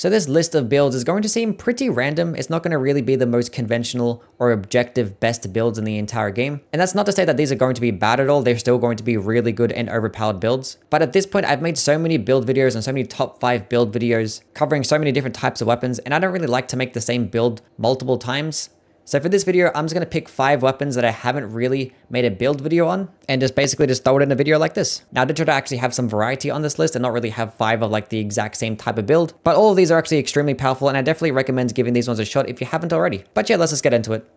So this list of builds is going to seem pretty random. It's not going to really be the most conventional or objective best builds in the entire game. And that's not to say that these are going to be bad at all. They're still going to be really good and overpowered builds. But at this point, I've made so many build videos and so many top five build videos covering so many different types of weapons. And I don't really like to make the same build multiple times. So for this video, I'm just going to pick five weapons that I haven't really made a build video on and just basically just throw it in a video like this. Now I did try to actually have some variety on this list and not really have five of like the exact same type of build, but all of these are actually extremely powerful and I definitely recommend giving these ones a shot if you haven't already. But yeah, let's just get into it.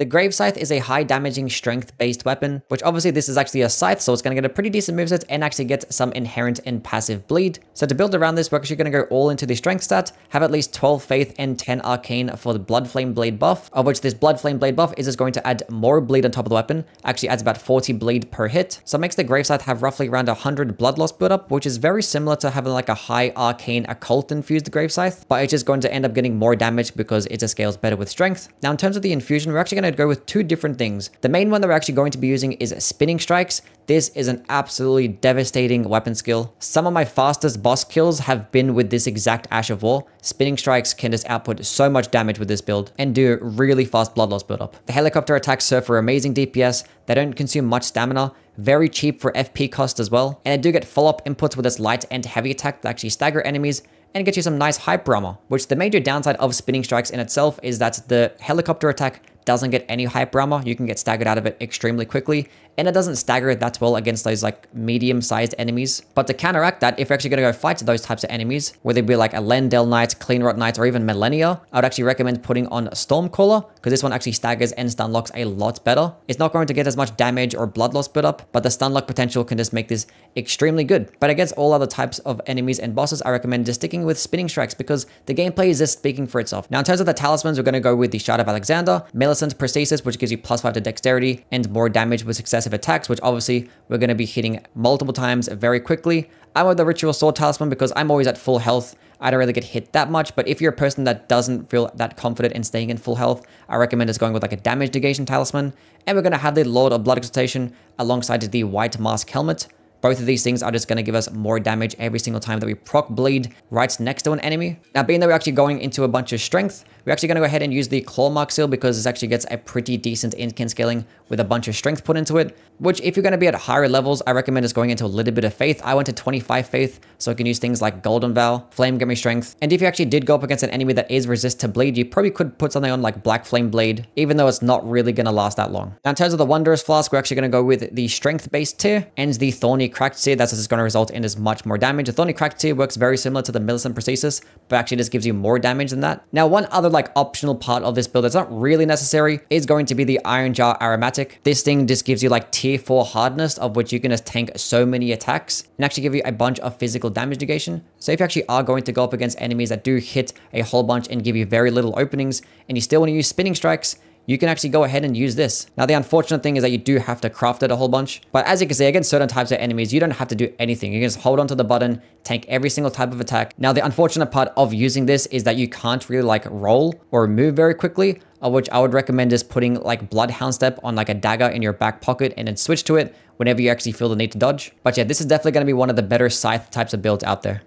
The Grave Scythe is a high damaging strength based weapon, which obviously this is actually a scythe, so it's going to get a pretty decent moveset and actually get some inherent and passive bleed. So to build around this, we're actually going to go all into the strength stat, have at least 12 faith and 10 arcane for the Blood Flame Blade buff, of which this Blood Flame Blade buff is just going to add more bleed on top of the weapon, actually adds about 40 bleed per hit. So it makes the Grave Scythe have roughly around 100 blood loss build up, which is very similar to having like a high arcane occult infused Grave Scythe, but it's just going to end up getting more damage because it just scales better with strength. Now in terms of the infusion, we're actually going to go with two different things. The main one that we're actually going to be using is spinning strikes. This is an absolutely devastating weapon skill. Some of my fastest boss kills have been with this exact Ash of War. Spinning strikes can just output so much damage with this build and do really fast blood loss build up. The helicopter attacks serve for amazing DPS. They don't consume much stamina very cheap for FP cost as well. And I do get follow-up inputs with this light and heavy attack that actually stagger enemies and get you some nice hyper armor, which the major downside of spinning strikes in itself is that the helicopter attack doesn't get any hyper armor. You can get staggered out of it extremely quickly and it doesn't stagger that well against those like medium-sized enemies. But to counteract that, if you're actually going to go fight those types of enemies, whether it be like a Leyndell Knight, Cleanrot Knight, or even Malenia, I would actually recommend putting on Stormcaller because this one actually staggers and stun locks a lot better. It's not going to get as much damage or blood loss build up, but the stun lock potential can just make this extremely good. But against all other types of enemies and bosses, I recommend just sticking with Spinning Strikes because the gameplay is just speaking for itself. Now, in terms of the talismans, we're going to go with the Shard of Alexander, Millicent Prosthesis, which gives you plus 5 to dexterity and more damage with successive attacks, which obviously we're going to be hitting multiple times very quickly. I'm with the Ritual Sword Talisman because I'm always at full health. I don't really get hit that much, but if you're a person that doesn't feel that confident in staying in full health, I recommend just going with like a damage negation talisman. And we're going to have the Lord of Blood Exaltation alongside the White Mask Helmet. Both of these things are just going to give us more damage every single time that we proc bleed right next to an enemy. Now, being that we're actually going into a bunch of strength, we're actually going to go ahead and use the Claw Mark Seal because this actually gets a pretty decent incant scaling with a bunch of strength put into it, which if you're going to be at higher levels, I recommend just going into a little bit of faith. I went to 25 faith, so I can use things like Golden Vow, Flame Me Strength. And if you actually did go up against an enemy that is resist to bleed, you probably could put something on like Black Flame Blade, even though it's not really going to last that long. Now, in terms of the Wondrous Flask, we're actually going to go with the Strength-based tear and the Thorny Cracked Tear. That's just going to result in as much more damage. The Thorny Cracked Tear works very similar to the Millicent Prosthesis, but actually just gives you more damage than that. Now, one other like optional part of this build that's not really necessary is going to be the Iron Jar Aromatic. This thing just gives you like tier 4 hardness of which you can just tank so many attacks and actually give you a bunch of physical damage negation. So if you actually are going to go up against enemies that do hit a whole bunch and give you very little openings and you still want to use spinning strikes, you can actually go ahead and use this. Now, the unfortunate thing is that you do have to craft it a whole bunch. But as you can see, against certain types of enemies, you don't have to do anything. You can just hold onto the button, tank every single type of attack. Now, the unfortunate part of using this is that you can't really like roll or move very quickly, of which I would recommend just putting like Bloodhound Step on like a dagger in your back pocket and then switch to it whenever you actually feel the need to dodge. But yeah, this is definitely going to be one of the better scythe types of builds out there.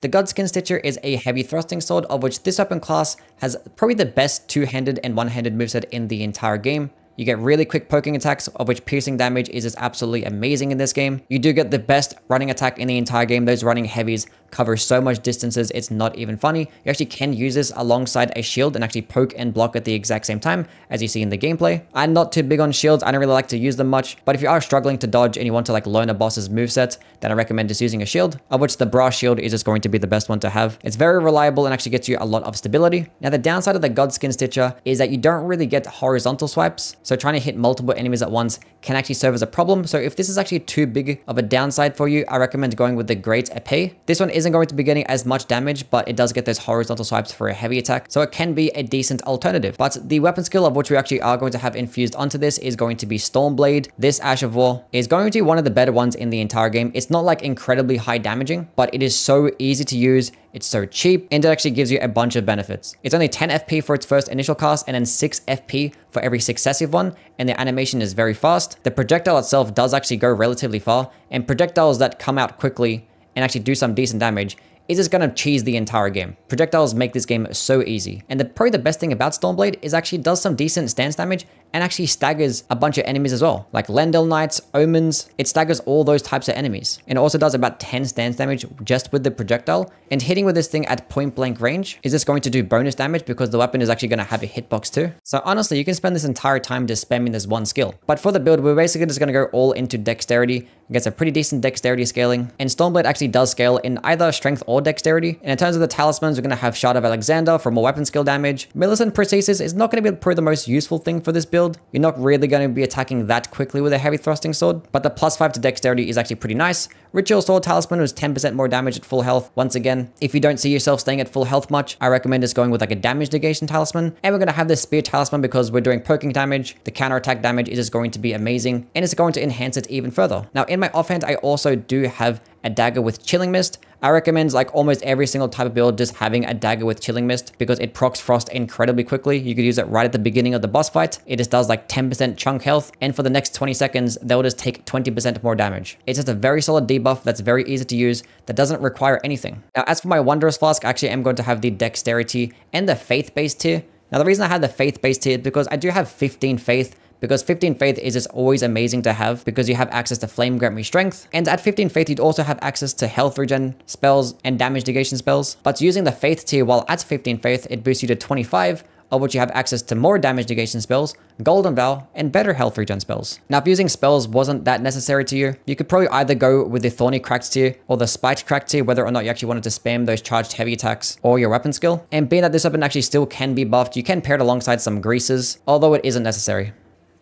The Godskin Stitcher is a heavy thrusting sword of which this weapon class has probably the best two-handed and one-handed moveset in the entire game. You get really quick poking attacks, of which piercing damage is just absolutely amazing in this game. You do get the best running attack in the entire game. Those running heavies cover so much distances, it's not even funny. You actually can use this alongside a shield and actually poke and block at the exact same time, as you see in the gameplay. I'm not too big on shields, I don't really like to use them much, but if you are struggling to dodge and you want to like learn a boss's moveset, then I recommend just using a shield, of which the brass shield is just going to be the best one to have. It's very reliable and actually gets you a lot of stability. Now the downside of the Godskin Stitcher is that you don't really get horizontal swipes, so trying to hit multiple enemies at once can actually serve as a problem. So if this is actually too big of a downside for you, I recommend going with the Great Epee. This one isn't going to be getting as much damage, but it does get those horizontal swipes for a heavy attack. So it can be a decent alternative. But the weapon skill of which we actually are going to have infused onto this is going to be Stormblade. This Ash of War is going to be one of the better ones in the entire game. It's not like incredibly high damaging, but it is so easy to use. It's so cheap and it actually gives you a bunch of benefits. It's only 10 FP for its first initial cast and then 6 FP for every successive one and the animation is very fast. The projectile itself does actually go relatively far and projectiles that come out quickly and actually do some decent damage is just gonna cheese the entire game. Projectiles make this game so easy. And the, probably the best thing about Stormblade is actually does some decent stance damage and actually staggers a bunch of enemies as well, like Leyndell Knights, Omens. It staggers all those types of enemies. And also does about 10 stance damage just with the projectile. And hitting with this thing at point blank range is just going to do bonus damage because the weapon is actually going to have a hitbox too. So honestly, you can spend this entire time just spamming this one skill. But for the build, we're basically just going to go all into dexterity. It gets a pretty decent dexterity scaling. And Stormblade actually does scale in either strength or dexterity. And in terms of the talismans, we're going to have Shard of Alexander for more weapon skill damage. Millicent Prosthesis is not going to be probably the most useful thing for this build. You're not really going to be attacking that quickly with a heavy thrusting sword, but the plus 5 to dexterity is actually pretty nice. Ritual Sword Talisman was 10% more damage at full health. Once again, if you don't see yourself staying at full health much, I recommend just going with like a damage negation talisman. And we're going to have this Spear Talisman because we're doing poking damage. The counter attack damage is just going to be amazing and it's going to enhance it even further. Now in my offhand, I also do have a dagger with Chilling Mist. I recommend like almost every single type of build just having a dagger with Chilling Mist because it procs Frost incredibly quickly. You could use it right at the beginning of the boss fight. It just does like 10% chunk health and for the next 20 seconds, they'll just take 20% more damage. It's just a very solid debuff that's very easy to use that doesn't require anything. Now as for my Wondrous Flask, I actually I'm going to have the Dexterity and the Faith based tear. Now the reason I have the Faith based tear is because I do have 15 Faith because 15 Faith is just always amazing to have because you have access to Flame Grant Me Strength, and at 15 Faith you'd also have access to health regen spells and damage negation spells, but using the Faith tear while at 15 Faith, it boosts you to 25, of which you have access to more damage negation spells, Golden Vow, and better health regen spells. Now, if using spells wasn't that necessary to you, you could probably either go with the Thorny Cracked Tear or the Spiked Cracked Tear, whether or not you actually wanted to spam those charged heavy attacks or your weapon skill. And being that this weapon actually still can be buffed, you can pair it alongside some greases, although it isn't necessary.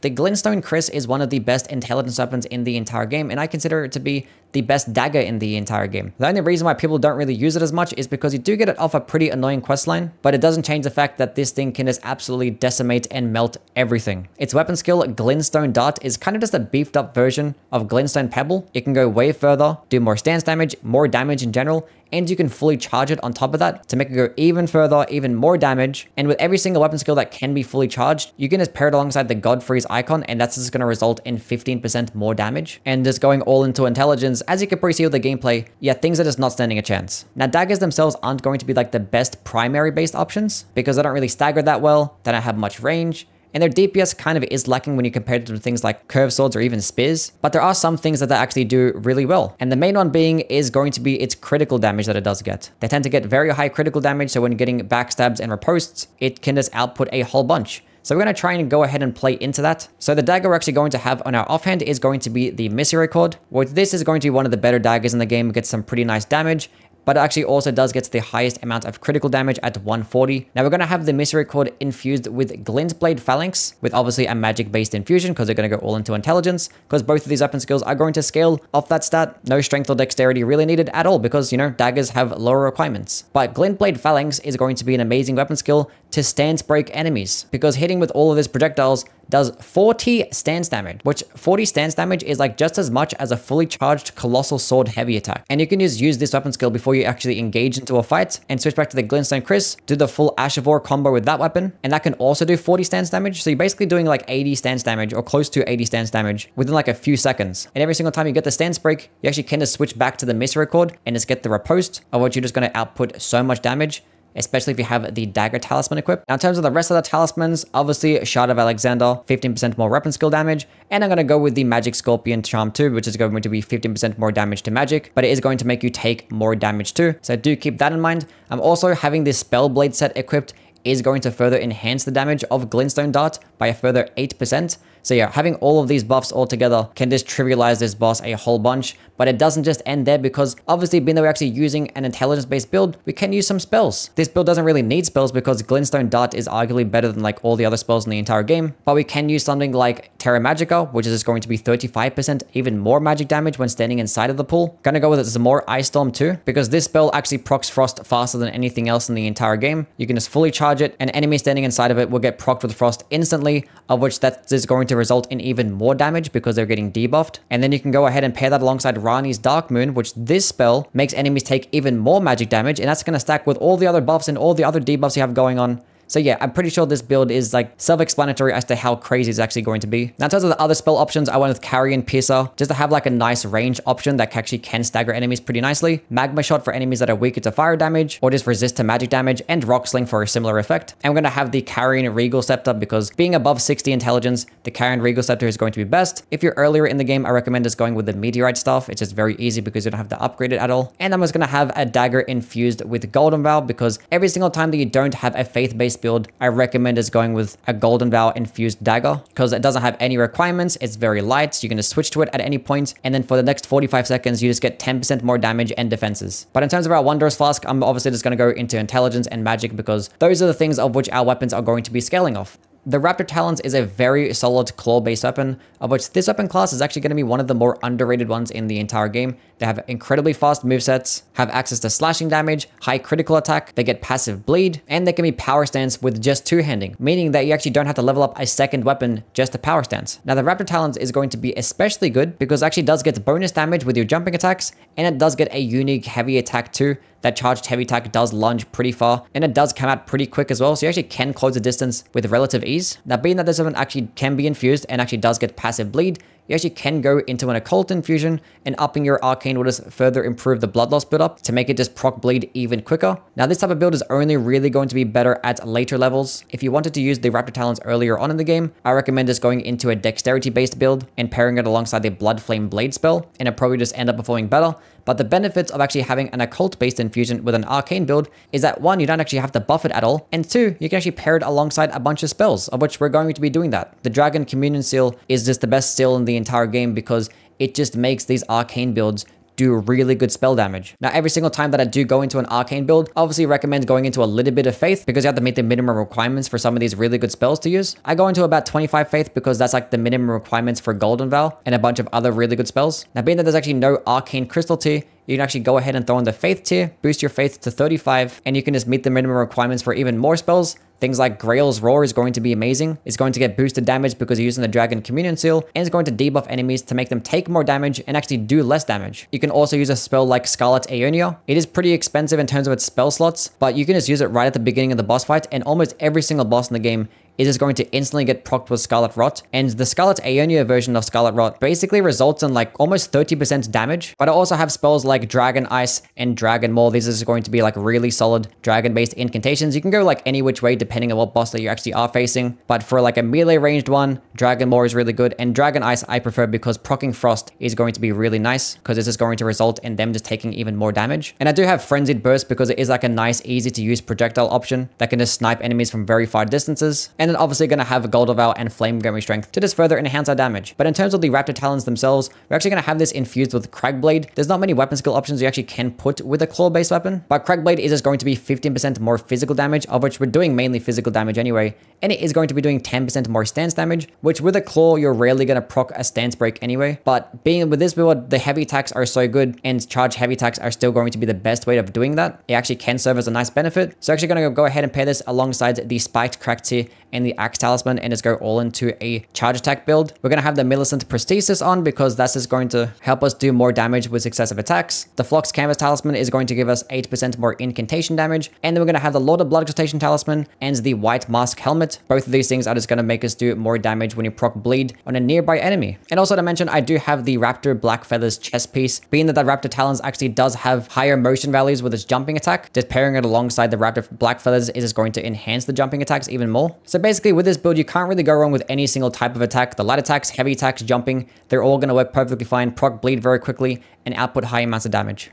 The Glintstone Kris is one of the best intelligence weapons in the entire game, and I consider it to be the best dagger in the entire game. The only reason why people don't really use it as much is because you do get it off a pretty annoying questline, but it doesn't change the fact that this thing can just absolutely decimate and melt everything. Its weapon skill, Glintstone Dart, is kind of just a beefed up version of Glintstone Pebble. It can go way further, do more stance damage, more damage in general, and you can fully charge it on top of that to make it go even further, even more damage. And with every single weapon skill that can be fully charged, you can just pair it alongside the Godfrey's icon, and that's just going to result in 15% more damage. And just going all into intelligence, as you can probably see with the gameplay, yeah, things are just not standing a chance. Now, daggers themselves aren't going to be like the best primary based options because they don't really stagger that well, they don't have much range, and their DPS kind of is lacking when you compare it to things like curved swords or even spears, but there are some things that they actually do really well. And the main one being is going to be its critical damage that it does get. They tend to get very high critical damage, so when getting backstabs and riposts, it can just output a whole bunch. So we're going to try and go ahead and play into that. So the dagger we're actually going to have on our offhand is going to be the Misericorde. With this is going to be one of the better daggers in the game, it gets some pretty nice damage but it actually also does get the highest amount of critical damage at 140. Now we're going to have the Misericorde infused with Glintblade Phalanx, with obviously a magic-based infusion, because they're going to go all into intelligence, because both of these weapon skills are going to scale off that stat. No strength or dexterity really needed at all, because, you know, daggers have lower requirements. But Glintblade Phalanx is going to be an amazing weapon skill to stance break enemies, because hitting with all of these projectiles does 40 stance damage, which 40 stance damage is like just as much as a fully charged Colossal Sword heavy attack. And you can just use this weapon skill before you actually engage into a fight and switch back to the Glintstone Kris, do the full Ash of War combo with that weapon, and that can also do 40 stance damage. So you're basically doing like 80 stance damage or close to 80 stance damage within like a few seconds. And every single time you get the stance break, you actually can just switch back to the Misericorde and just get the riposte, of which you're just going to output so much damage especially if you have the dagger talisman equipped. Now, in terms of the rest of the talismans, obviously Shard of Alexander, 15% more weapon skill damage, and I'm going to go with the Magic Scorpion Charm too, which is going to be 15% more damage to magic, but it is going to make you take more damage too. So do keep that in mind. I'm also having this Spellblade set equipped is going to further enhance the damage of Glintstone Dart by a further 8%. So yeah, having all of these buffs all together can just trivialize this boss a whole bunch, but it doesn't just end there because obviously being that we're actually using an intelligence-based build, we can use some spells. This build doesn't really need spells because Glintstone Dart is arguably better than like all the other spells in the entire game, but we can use something like Terra Magica, which is just going to be 35% even more magic damage when standing inside of the pool. Gonna go with Zamor Ice Storm too, because this spell actually procs Frost faster than anything else in the entire game. You can just fully charge it, and enemy standing inside of it will get procced with Frost instantly, of which that is going to result in even more damage because they're getting debuffed. And then you can go ahead and pair that alongside Ranni's Dark Moon, which this spell makes enemies take even more magic damage, and that's going to stack with all the other buffs and all the other debuffs you have going on. So yeah, I'm pretty sure this build is like self-explanatory as to how crazy it's actually going to be. Now in terms of the other spell options, I went with Carian Piercer just to have like a nice range option that actually can stagger enemies pretty nicely. Magma Shot for enemies that are weaker to fire damage or just resist to magic damage and Rock Sling for a similar effect. And we're going to have the Carian Regal Scepter because being above 60 intelligence, the Carian Regal Scepter is going to be best. If you're earlier in the game, I recommend just going with the Meteorite staff. It's just very easy because you don't have to upgrade it at all. And I'm just going to have a dagger infused with Golden Vow because every single time that you don't have a faith-based build, I recommend is going with a Golden Vow infused dagger because it doesn't have any requirements. It's very light. So you can switch to it at any point, And then for the next 45 seconds, you just get 10% more damage and defenses. But in terms of our Wondrous Flask, I'm obviously just going to go into intelligence and magic because those are the things of which our weapons are going to be scaling off. The Raptor Talons is a very solid claw-based weapon, of which this weapon class is actually going to be one of the more underrated ones in the entire game. They have incredibly fast movesets, have access to slashing damage, high critical attack, they get passive bleed, and they can be power stance with just two-handing, meaning that you actually don't have to level up a second weapon just to power stance. Now the Raptor Talons is going to be especially good because it actually does get bonus damage with your jumping attacks, and it does get a unique heavy attack too, that charged heavy attack does lunge pretty far, and it does come out pretty quick as well, so you actually can close the distance with relative ease. Now, being that this one actually can be infused and actually does get passive bleed, you actually can go into an occult infusion and upping your arcane will just further improve the blood loss buildup to make it just proc bleed even quicker. Now this type of build is only really going to be better at later levels. If you wanted to use the Raptor Talons earlier on in the game, I recommend just going into a dexterity based build and pairing it alongside the Blood Flame Blade spell and it probably just end up performing better. But the benefits of actually having an occult based infusion with an arcane build is that one, you don't actually have to buff it at all, and two, you can actually pair it alongside a bunch of spells, of which we're going to be doing that. The Dragon Communion Seal is just the best seal in the entire game because it just makes these arcane builds do really good spell damage. Now, every single time that I do go into an arcane build, obviously recommend going into a little bit of faith because you have to meet the minimum requirements for some of these really good spells to use. I go into about 25 faith because that's like the minimum requirements for Golden Vow and a bunch of other really good spells. Now, being that there's actually no arcane crystal tear, you can actually go ahead and throw in the faith tear, boost your faith to 35, and you can just meet the minimum requirements for even more spells. Things like Greyoll's Roar is going to be amazing. It's going to get boosted damage because you're using the Dragon Communion Seal, and it's going to debuff enemies to make them take more damage and actually do less damage. You can also use a spell like Scarlet Aeonia. It is pretty expensive in terms of its spell slots, but you can just use it right at the beginning of the boss fight, and almost every single boss in the game is just going to instantly get procced with Scarlet Rot. And the Scarlet Aeonia version of Scarlet Rot basically results in like almost 30% damage. But I also have spells like Dragon Ice and Dragon Maul. These are going to be like really solid dragon-based incantations. You can go like any which way depending on what boss that you actually are facing. But for like a melee ranged one, Dragon Maul is really good. And Dragon Ice I prefer because procking Frost is going to be really nice because this is going to result in them just taking even more damage. And I do have Frenzied Burst because it is like a nice, easy to use projectile option that can just snipe enemies from very far distances. And and then obviously going to have Golden Vow and Flame Grant Strength to just further enhance our damage. But in terms of the Raptor Talons themselves, we're actually going to have this infused with Cragblade. There's not many weapon skill options you actually can put with a claw-based weapon, but Cragblade is just going to be 15% more physical damage, of which we're doing mainly physical damage anyway, and it is going to be doing 10% more stance damage, which with a claw, you're rarely going to proc a stance break anyway. But being with this build, the heavy attacks are so good, and charge heavy attacks are still going to be the best way of doing that. It actually can serve as a nice benefit. So actually going to go ahead and pair this alongside the Spiked Crack Tear and the Axe Talisman and just go all into a charge attack build. We're going to have the Millicent Prosthesis on because that's just going to help us do more damage with successive attacks. The Flock's Canvas Talisman is going to give us 8% more incantation damage. And then we're going to have the Lord of Blood Exaltation Talisman and the White Mask Helmet. Both of these things are just going to make us do more damage when you proc bleed on a nearby enemy. And also to mention, I do have the Raptor Black Feathers chest piece, being that the Raptor Talons actually does have higher motion values with its jumping attack. Just pairing it alongside the Raptor Black Feathers is just going to enhance the jumping attacks even more. So basically with this build, you can't really go wrong with any single type of attack. The light attacks, heavy attacks, jumping, they're all going to work perfectly fine, proc bleed very quickly, and output high amounts of damage.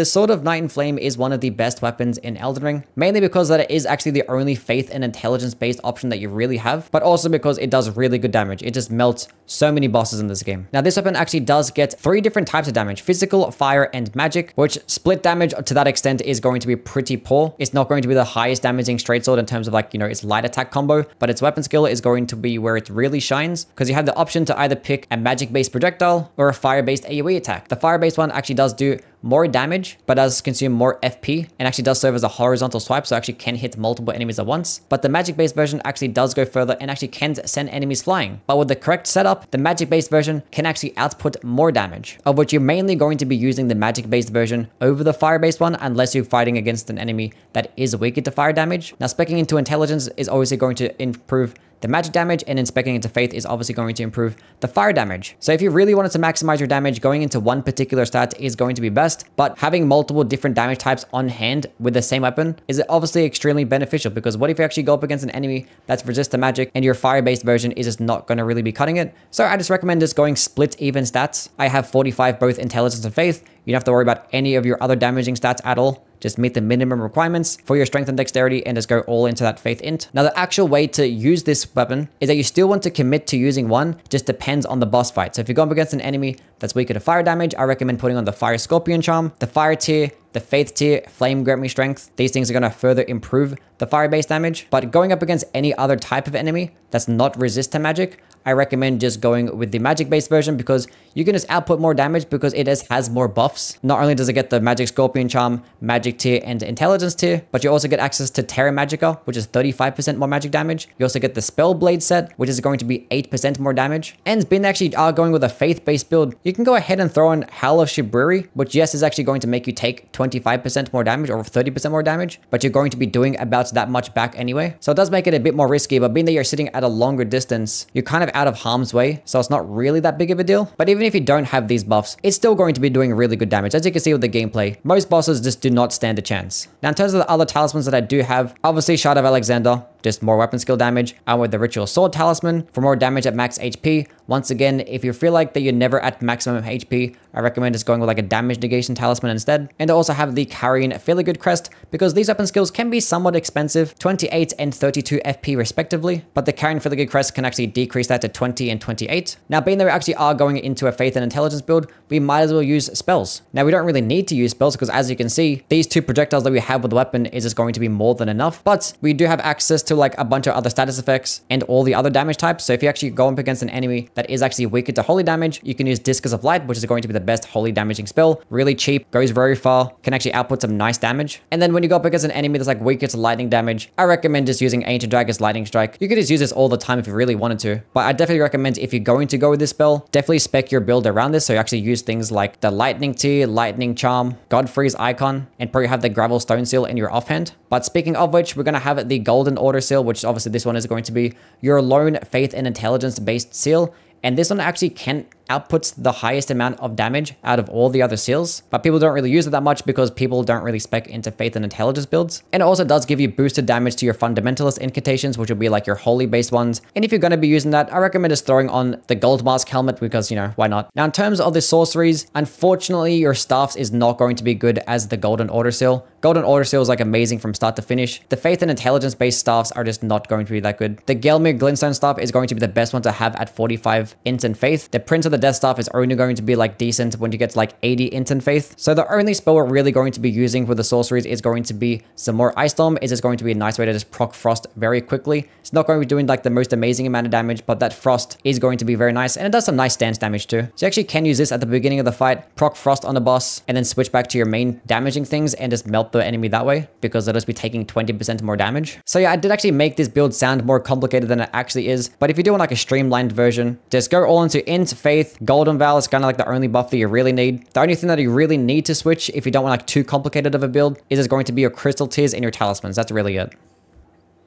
The Sword of Night and Flame is one of the best weapons in Elden Ring, mainly because that it is actually the only faith and intelligence based option that you really have, but also because it does really good damage. It just melts so many bosses in this game. Now this weapon actually does get three different types of damage, physical, fire, and magic, which split damage to that extent is going to be pretty poor. It's not going to be the highest damaging straight sword in terms of like, you know, its light attack combo, but its weapon skill is going to be where it really shines because you have the option to either pick a magic based projectile or a fire based AoE attack. The fire based one actually does do more damage, but does consume more FP and actually does serve as a horizontal swipe, so actually can hit multiple enemies at once. But the magic-based version actually does go further and actually can send enemies flying. But with the correct setup, the magic-based version can actually output more damage, of which you're mainly going to be using the magic-based version over the fire-based one unless you're fighting against an enemy that is weaker to fire damage. Now, specking into intelligence is obviously going to improve the magic damage and inspecting into faith is obviously going to improve the fire damage. So if you really wanted to maximize your damage, going into one particular stat is going to be best, but having multiple different damage types on hand with the same weapon is obviously extremely beneficial because what if you actually go up against an enemy that's resist to magic and your fire-based version is just not going to really be cutting it? So I just recommend just going split even stats. I have 45 both intelligence and faith. You don't have to worry about any of your other damaging stats at all. Just meet the minimum requirements for your strength and dexterity and just go all into that faith int. Now, the actual way to use this weapon is that you still want to commit to using one, just depends on the boss fight. So if you're going up against an enemy that's weaker to fire damage, I recommend putting on the Fire Scorpion Charm, the Fire tear, the Faith tear, Flame Grant Me Strength. These things are going to further improve the fire-based damage. But going up against any other type of enemy that's not resist to magic, I recommend just going with the magic-based version because you can just output more damage because it has, has more buffs. Not only does it get the Magic Scorpion Charm, Magic tear, and Intelligence tear, but you also get access to Terra Magica, which is 35% more magic damage. You also get the Spell Blade set, which is going to be 8% more damage. And being actually are going with a faith-based build, you can go ahead and throw in Howl of Shabriri, which yes is actually going to make you take 25% more damage or 30% more damage, but you're going to be doing about that much back anyway. So it does make it a bit more risky, but being that you're sitting at a longer distance, you're kind of out of harm's way, so it's not really that big of a deal. But even if you don't have these buffs, it's still going to be doing really good damage. As you can see with the gameplay, most bosses just do not stand a chance. Now, in terms of the other talismans that I do have, obviously Shard of Alexander, just more weapon skill damage, and with the Ritual Sword Talisman for more damage at max HP. Once again, if you feel like that you're never at maximum HP, I recommend just going with like a damage negation talisman instead. And I also have the Carian Good crest because these weapon skills can be somewhat expensive, 28 and 32 FP respectively, but the Carian Good crest can actually decrease that to 20 and 28. Now, being that we actually are going into a faith and intelligence build, we might as well use spells. Now, we don't really need to use spells because as you can see, these two projectiles that we have with the weapon is just going to be more than enough, but we do have access to like a bunch of other status effects and all the other damage types. So if you actually go up against an enemy that is actually weaker to holy damage, you can use Discus of Light, which is going to be the best holy damaging spell. Really cheap, goes very far, can actually output some nice damage. And then when you go up against an enemy that's like weaker to lightning damage, I recommend just using Ancient Dragon's Lightning Strike. You could just use this all the time if you really wanted to, but I definitely recommend if you're going to go with this spell, definitely spec your build around this. So you actually use things like the Lightning Tear, Lightning Charm, Godfrey's Icon, and probably have the Gravel Stone Seal in your offhand. But speaking of which, we're going to have the Golden Order Seal, which obviously this one is going to be your lone faith and intelligence based seal. And this one actually can outputs the highest amount of damage out of all the other seals, but people don't really use it that much because people don't really spec into faith and intelligence builds. And it also does give you boosted damage to your fundamentalist incantations, which will be like your holy based ones. And if you're going to be using that, I recommend just throwing on the gold mask helmet because, you know, why not? Now, in terms of the sorceries, unfortunately, your staffs is not going to be good as the golden order seal. Golden Order Seal is like amazing from start to finish. The Faith and Intelligence based staffs are just not going to be that good. The Gelmir Glintstone staff is going to be the best one to have at 45 int and faith. The Prince of the Death staff is only going to be like decent when you get to like 80 int and faith. So the only spell we're really going to be using with the sorceries is going to be Zamor Ice Storm. Is just going to be a nice way to just proc Frost very quickly. It's not going to be doing like the most amazing amount of damage, but that Frost is going to be very nice and it does some nice stance damage too. So you actually can use this at the beginning of the fight, proc Frost on the boss, and then switch back to your main damaging things and just melt the enemy that way because they'll just be taking 20% more damage. So yeah, I did actually make this build sound more complicated than it actually is. But if you're doing like a streamlined version, just go all into Int, Faith, Golden Vow is kind of like the only buff that you really need. The only thing that you really need to switch if you don't want like too complicated of a build is it's going to be your Crystal Tears and your Talismans. That's really it.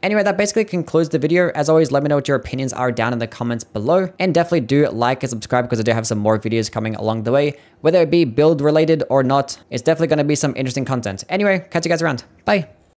Anyway, that basically concludes the video. As always, let me know what your opinions are down in the comments below. And definitely do like and subscribe because I do have some more videos coming along the way. Whether it be build related or not, it's definitely going to be some interesting content. Anyway, catch you guys around. Bye.